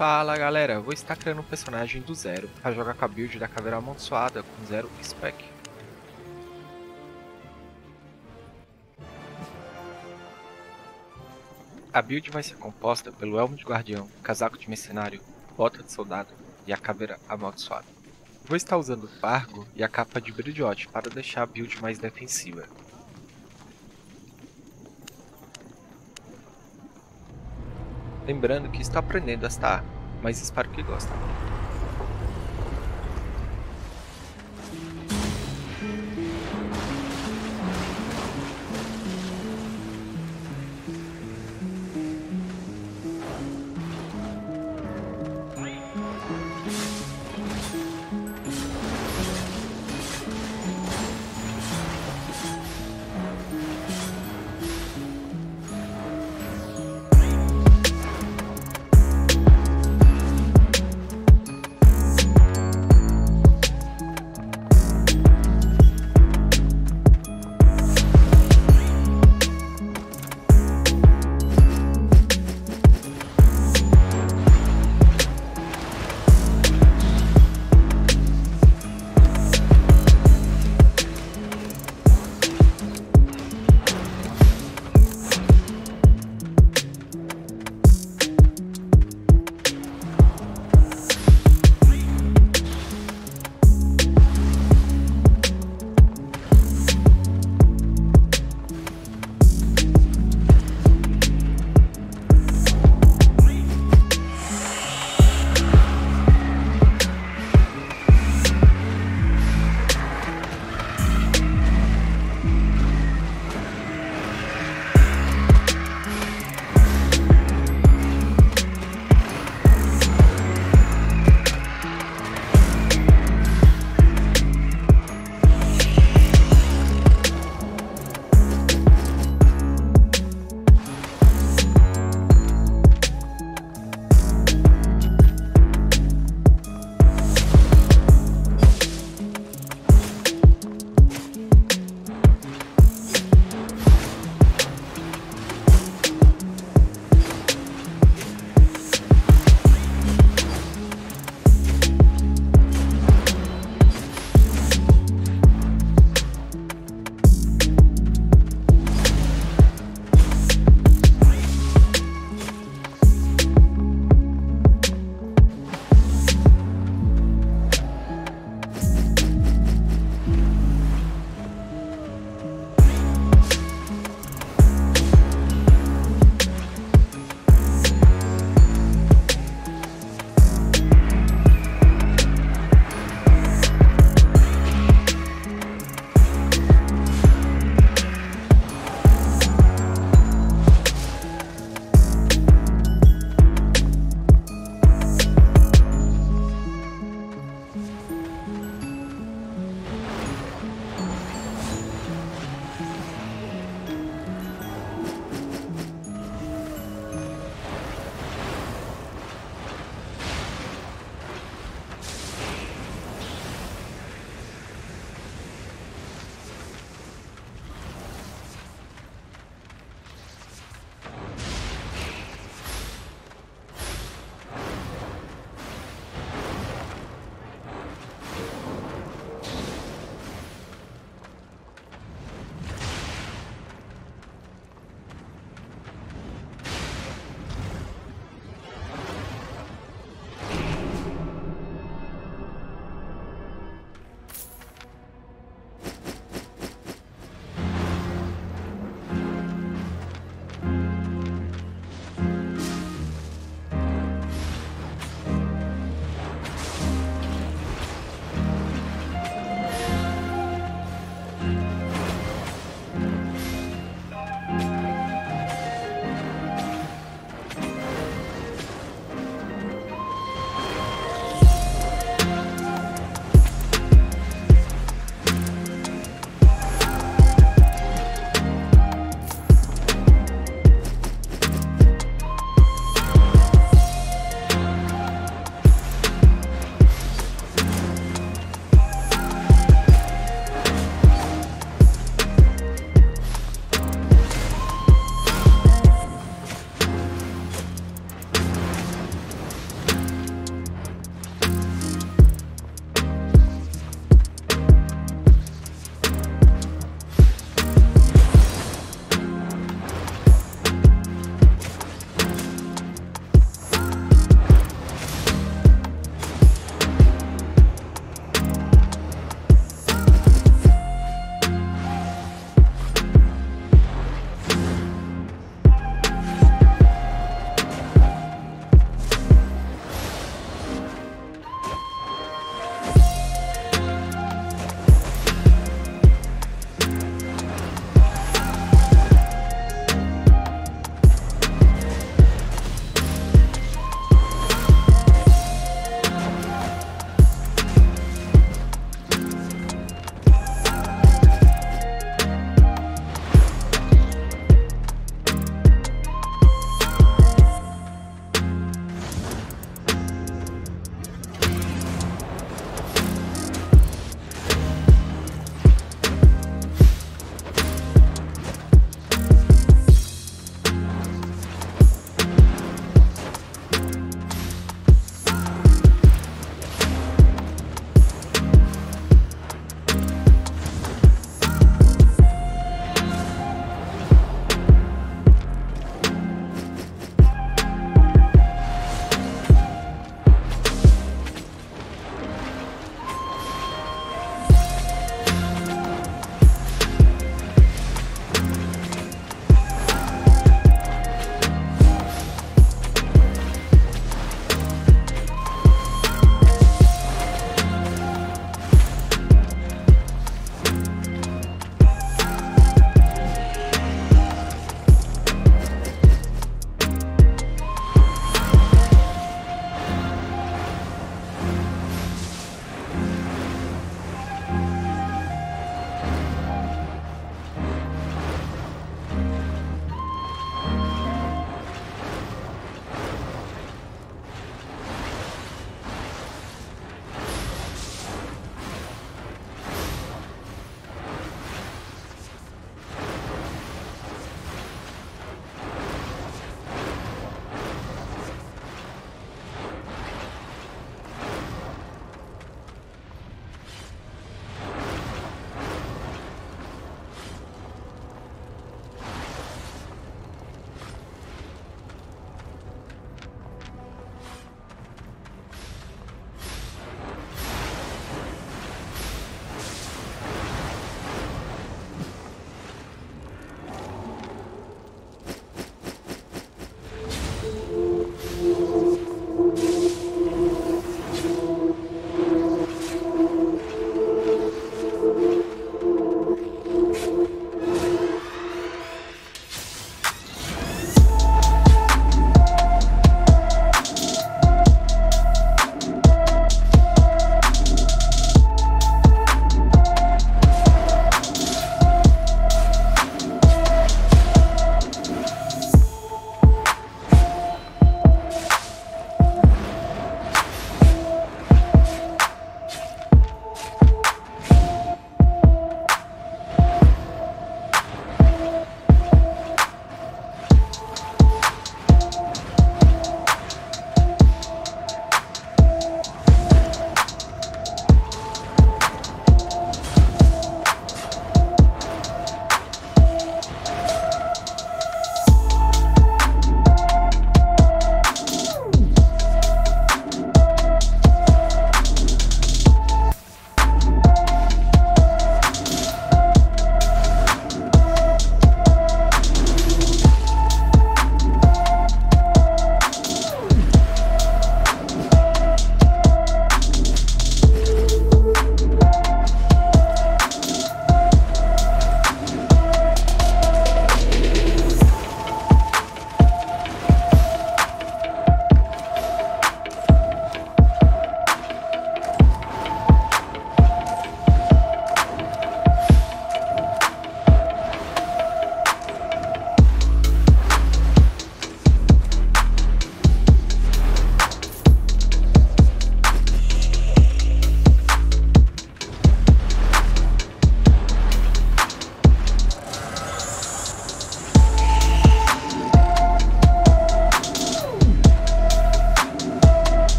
Fala galera, vou estar criando um personagem do zero para jogar com a build da caveira amaldiçoada com zero spec. A build vai ser composta pelo elmo de guardião, casaco de mercenário, bota de soldado e a caveira amaldiçoada. Vou estar usando o Fargo e a capa de Brilhote para deixar a build mais defensiva. Lembrando que estou aprendendo esta arma, mas espero que gostem.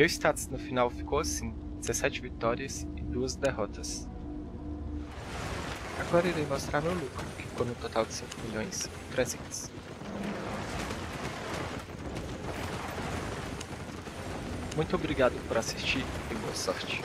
Meu status no final ficou assim: 17 vitórias e 2 derrotas. Agora irei mostrar meu lucro, que ficou no total de 5 milhões e 300. Muito obrigado por assistir e boa sorte.